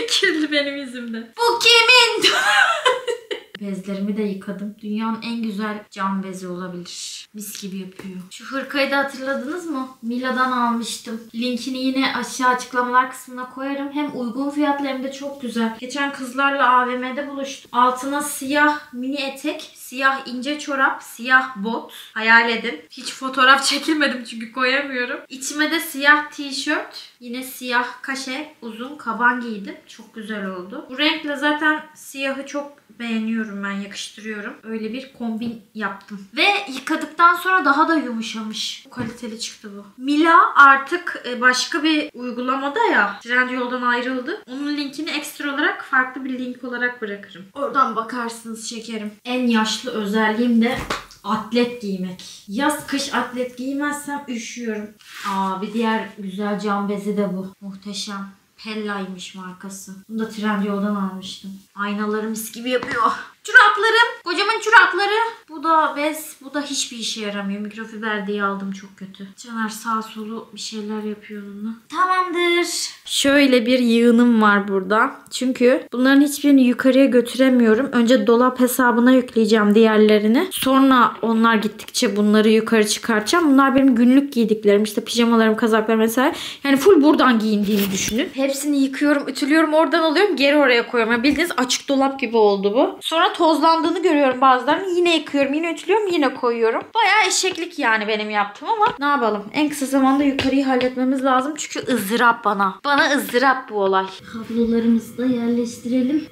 Kirli benim yüzümde. Bu kimin? *laughs* Bezlerimi de yıkadım. Dünyanın en güzel cam bezi olabilir. Mis gibi yapıyor. Şu hırkayı da hatırladınız mı? Mila'dan almıştım. Linkini yine aşağı açıklamalar kısmına koyarım. Hem uygun fiyatlı hem de çok güzel. Geçen kızlarla AVM'de buluştum. Altına siyah mini etek, siyah ince çorap, siyah bot. Hayal edin. Hiç fotoğraf *laughs* çekilmedim çünkü koyamıyorum. İçime de siyah tişört. Yine siyah kaşe uzun kaban giydim. Çok güzel oldu. Bu renkle zaten siyahı çok beğeniyorum ben yakıştırıyorum. Öyle bir kombin yaptım. Ve yıkadıktan sonra daha da yumuşamış. Kaliteli çıktı bu. Mila artık e, başka bir uygulamada ya. Trendyol'dan ayrıldı. Onun linkini ekstra olarak farklı bir link olarak bırakırım. Oradan bakarsınız çekerim. En yaşlı özelliğim de atlet giymek. Yaz kış atlet giymezsem üşüyorum. Aa bir diğer güzel cam bezi de bu. Muhteşem. Pella'ymış markası. Bunu da Trendyol'dan almıştım. Aynaları mis gibi yapıyor. Çoraplarım. Kocaman çorapları. Bu da bez. Bu da hiçbir işe yaramıyor. Mikrofiber diye aldım çok kötü. Caner sağ solu bir şeyler yapıyor onunla. Tamamdır. Şöyle bir yığınım var burada. Çünkü bunların hiçbirini yukarıya götüremiyorum. Önce dolap hesabına yükleyeceğim diğerlerini. Sonra onlar gittikçe bunları yukarı çıkartacağım. Bunlar benim günlük giydiklerim. İşte pijamalarım, kazaklarım vesaire. Yani full buradan giyindiğimi düşünün. Hepsini yıkıyorum, ütülüyorum, oradan alıyorum, geri oraya koyuyorum. Yani bildiğiniz açık dolap gibi oldu bu. Sonra tozlandığını görüyorum bazılarını. Yine yıkıyorum, yine ütülüyorum, yine koyuyorum. Bayağı eşeklik yani benim yaptığım ama ne yapalım? En kısa zamanda yukarıyı halletmemiz lazım. Çünkü ızdırap bana. Bana ızdırap bu olay. Kablolarımızı da yerleştirelim.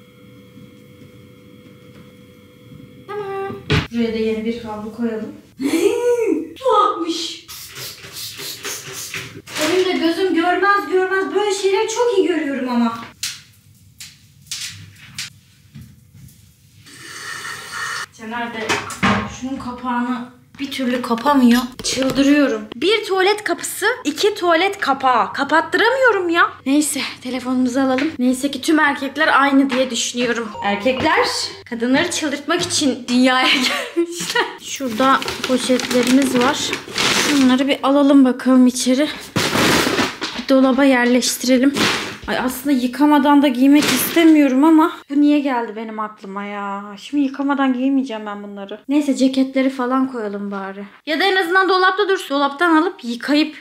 Tamam. Buraya da yeni bir kablo koyalım. *laughs* Tuhafmış. Benim de gözüm görmez görmez böyle şeyleri çok iyi görüyorum ama. Caner de şunun kapağını bir türlü kapamıyor. Çıldırıyorum. Bir tuvalet kapısı, iki tuvalet kapağı. Kapattıramıyorum ya. Neyse telefonumuzu alalım. Neyse ki tüm erkekler aynı diye düşünüyorum. Erkekler kadınları çıldırtmak için dünyaya *laughs* gelmişler. Şurada poşetlerimiz var. Şunları bir alalım bakalım içeri. Dolaba yerleştirelim. Ay aslında yıkamadan da giymek istemiyorum ama bu niye geldi benim aklıma ya? Şimdi yıkamadan giymeyeceğim ben bunları. Neyse ceketleri falan koyalım bari. Ya da en azından dolapta dursun. Dolaptan alıp yıkayıp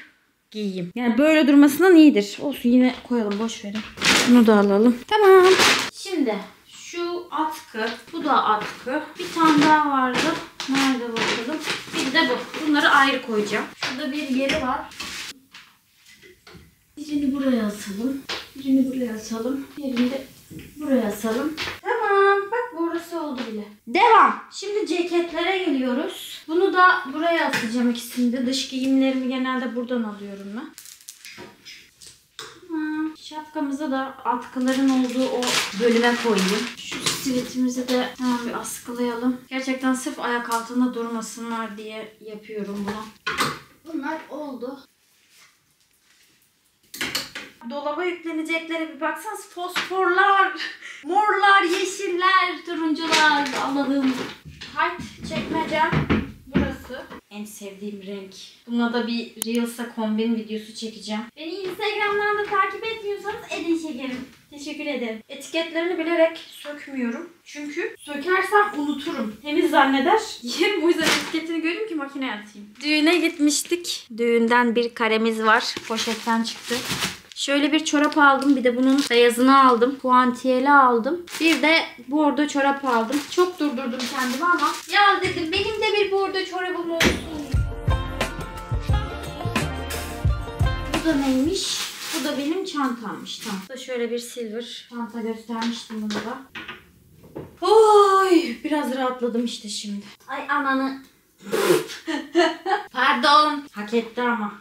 giyeyim. Yani böyle durmasından iyidir. Olsun yine koyalım boş verin. Bunu da alalım. Tamam. Şimdi şu atkı, bu da atkı. Bir tane daha vardı. Nerede bakalım? Bir de bu. Bunları ayrı koyacağım. Şurada bir yeri var. Birini buraya asalım. Birini buraya asalım. Birini de buraya asalım. Tamam. Bak burası oldu bile. Devam. Şimdi ceketlere geliyoruz. Bunu da buraya asacağım ikisini de. Dış giyimlerimi genelde buradan alıyorum ben. Tamam. Şapkamızı da atkıların olduğu o bölüme koyayım. Şu stiletimizi de hemen bir askılayalım. Gerçekten sırf ayak altında durmasınlar diye yapıyorum bunu. Bunlar oldu. Dolaba yükleneceklere bir baksanız fosforlar, morlar, yeşiller, turuncular Allah'ım. Hayt çekmecem burası. En sevdiğim renk. Buna da bir Reels'a kombin videosu çekeceğim. Beni Instagram'dan da takip etmiyorsanız edin şekerim. Teşekkür ederim. Etiketlerini bilerek sökmüyorum. Çünkü sökersem unuturum. Temiz zanneder. *laughs* O yüzden etiketini göreyim ki makineye atayım. Düğüne gitmiştik. Düğünden bir karemiz var. Poşetten çıktı. Şöyle bir çorap aldım. Bir de bunun beyazını aldım. Puantiyeli aldım. Bir de bordo çorap aldım. Çok durdurdum kendimi ama ya dedim benim de bir bordo çorabım olsun. Bu da neymiş? Bu da benim çantammış. Tamam. Da şöyle bir silver çanta göstermiştim bunu da. Oy, biraz rahatladım işte şimdi. Ay ananı. *laughs* Pardon. Hak etti ama.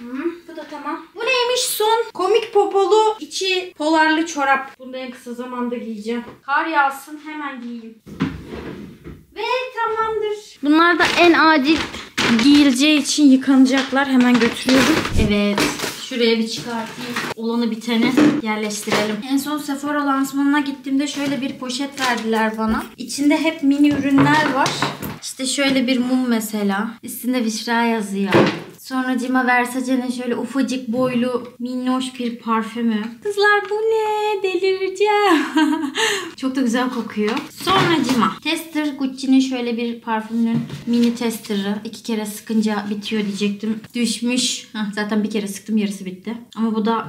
Hı, bu da tamam. Bu neymiş son? Komik popolu, içi polarlı çorap. Bunu da en kısa zamanda giyeceğim. Kar yağsın hemen giyeyim. Ve tamamdır. Bunlar da en acil Giyileceği için yıkanacaklar. Hemen götürüyorum. Evet. Şuraya bir çıkartayım. Olanı biteni yerleştirelim. En son Sephora lansmanına gittiğimde şöyle bir poşet verdiler bana. İçinde hep mini ürünler var. İşte şöyle bir mum mesela. Üstünde Büşra yazıyor. Sonra Cima Versace'nin şöyle ufacık boylu minnoş bir parfümü. Kızlar bu ne? Delireceğim. *laughs* Çok da güzel kokuyor. Sonra Cima. Tester Gucci'nin şöyle bir parfümünün mini testerı. İki kere sıkınca bitiyor diyecektim. Düşmüş. Hah, zaten bir kere sıktım yarısı bitti. Ama bu da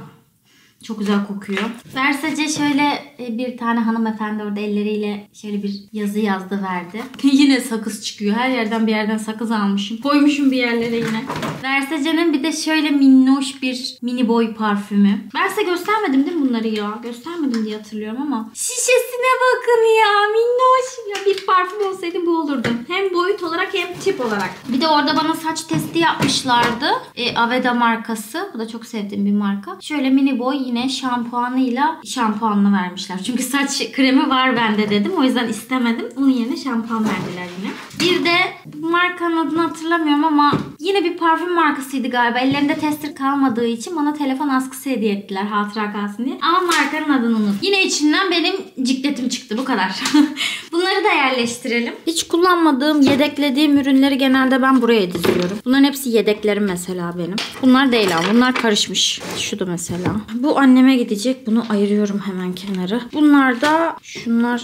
çok güzel kokuyor. Versace şöyle e, bir tane hanımefendi orada elleriyle şöyle bir yazı yazdı verdi. *laughs* yine sakız çıkıyor. Her yerden bir yerden sakız almışım. Koymuşum bir yerlere yine. Versace'nin bir de şöyle minnoş bir mini boy parfümü. Ben size göstermedim değil mi bunları ya? Göstermedim diye hatırlıyorum ama. Şişesine bakın ya minnoş. Ya bir parfüm olsaydı bu olurdu. Hem boyut olarak hem tip olarak. Bir de orada bana saç testi yapmışlardı. E, Aveda markası. Bu da çok sevdiğim bir marka. Şöyle mini boy yine şampuanıyla şampuanlı vermişler. Çünkü saç kremi var bende dedim. O yüzden istemedim. Onun yerine şampuan verdiler yine. Bir de markanın adını hatırlamıyorum ama yine bir parfüm markasıydı galiba. Ellerinde tester kalmadığı için bana telefon askısı hediye ettiler hatıra kalsın diye. Ama markanın adını unut. Yine içinden benim cikletim çıktı bu kadar. *laughs* Bunları da yerleştirelim. Hiç kullanmadığım, yedeklediğim ürünleri genelde ben buraya diziyorum. Bunların hepsi yedeklerim mesela benim. Bunlar değil ama bunlar karışmış. Şu da mesela. Bu anneme gidecek. Bunu ayırıyorum hemen kenara. Bunlar da şunlar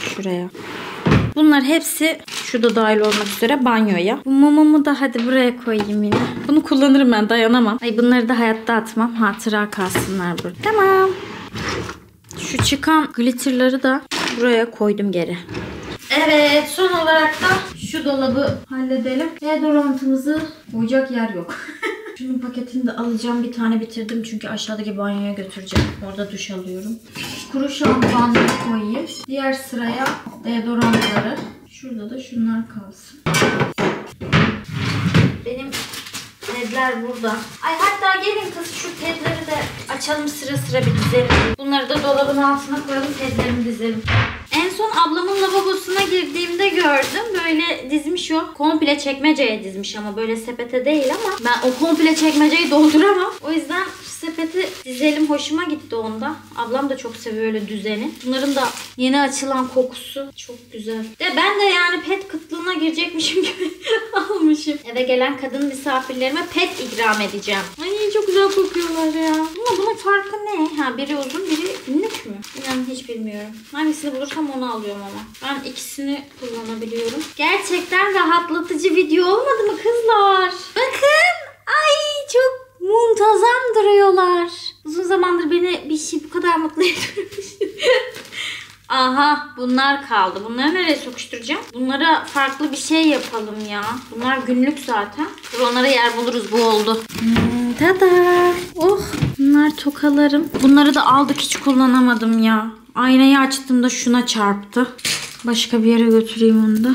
şuraya. Bunlar hepsi şurada dahil olmak üzere banyoya. Bu mumumu da hadi buraya koyayım yine. Bunu kullanırım ben dayanamam. Ay bunları da hayatta atmam. Hatıra kalsınlar burada. Tamam. Şu çıkan glitterları da buraya koydum geri. Evet son olarak da şu dolabı halledelim. Deodorantımızı koyacak yer yok. *laughs* Şunun paketini de alacağım. Bir tane bitirdim çünkü aşağıdaki banyoya götüreceğim. Orada duş alıyorum. Kuru şampuanları koyayım. Diğer sıraya deodorantları. Şurada da şunlar kalsın. Benim pedler burada. Ay hatta gelin kız şu pedleri de açalım sıra sıra bir dizelim. Bunları da dolabın altına koyalım pedlerimi dizelim. En son ablamın lavabosuna girdiğimde gördüm. Böyle dizmiş o. Komple çekmeceye dizmiş ama böyle sepete değil ama ben o komple çekmeceyi dolduramam. O yüzden sepeti dizelim. Hoşuma gitti onda. Ablam da çok seviyor öyle düzeni. Bunların da yeni açılan kokusu çok güzel. De ben de yani pet kıtlığına girecekmişim *laughs* gibi almışım. Eve gelen kadın misafirlerime pet ikram edeceğim. Ay çok güzel kokuyorlar ya. Ama bunun farkı ne? Ha biri uzun biri günlük mü? İnan hiç bilmiyorum. Hangisini bulursam onu alıyorum ama. Ben ikisini kullanabiliyorum. Gerçekten rahatlatıcı video olmadı mı kızlar? Bakın. Ay çok muntazam duruyorlar. Uzun zamandır beni bir şey bu kadar mutlu *laughs* etmemiş. Aha bunlar kaldı. Bunları nereye sokuşturacağım? Bunlara farklı bir şey yapalım ya. Bunlar günlük zaten. Dur onlara yer buluruz. Bu oldu. Hmm, tada. Oh. Bunlar tokalarım. Bunları da aldık hiç kullanamadım ya. Aynayı açtığımda şuna çarptı. Başka bir yere götüreyim onu da.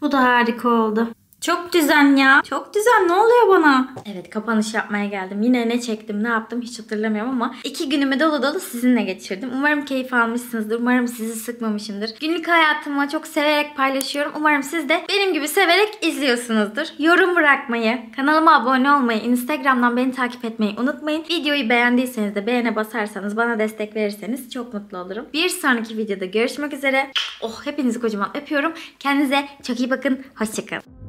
Bu da harika oldu. Çok düzen ya. Çok düzen. Ne oluyor bana? Evet kapanış yapmaya geldim. Yine ne çektim ne yaptım hiç hatırlamıyorum ama iki günümü dolu dolu sizinle geçirdim. Umarım keyif almışsınızdır. Umarım sizi sıkmamışımdır. Günlük hayatımı çok severek paylaşıyorum. Umarım siz de benim gibi severek izliyorsunuzdur. Yorum bırakmayı, kanalıma abone olmayı, Instagram'dan beni takip etmeyi unutmayın. Videoyu beğendiyseniz de beğene basarsanız bana destek verirseniz çok mutlu olurum. Bir sonraki videoda görüşmek üzere. Oh hepinizi kocaman öpüyorum. Kendinize çok iyi bakın. Hoşçakalın.